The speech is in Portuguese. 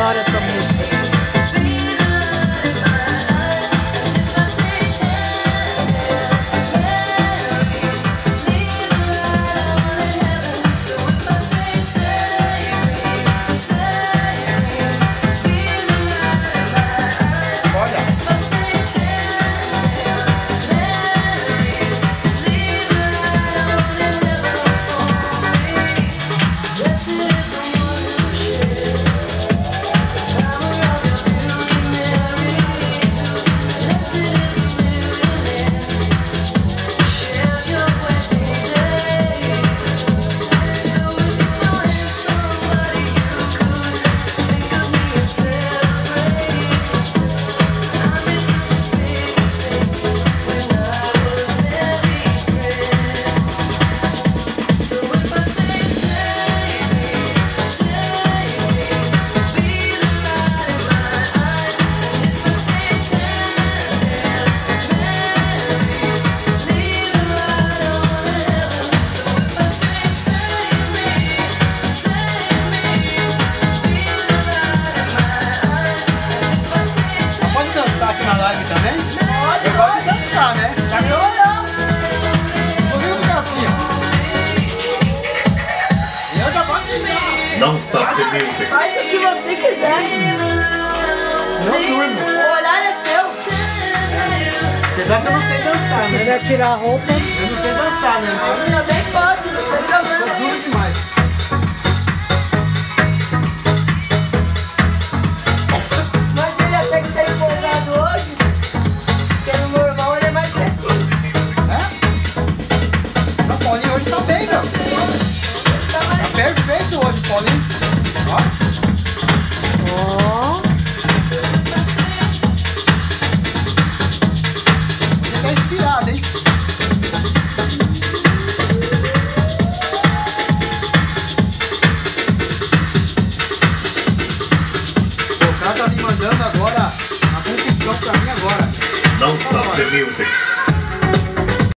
goddess of live também? Pode, Eu gosto de pode. dançar, né? Não é assim, ó. Eu já gosto de dançar. Don't stop the music. Faz o que você quiser. Não durmo. O horário é seu. Apesar que eu não sei dançar, Se né? quiser tirar a roupa, Eu não sei dançar, né? Também pode, não tem eu problema. duro demais. Tá bem, meu. Tá perfeito hoje, Paulinho. Ó. ó. Ele tá inspirado, hein? O cara tá me mandando agora a confissão pra mim agora. Don't stop the music.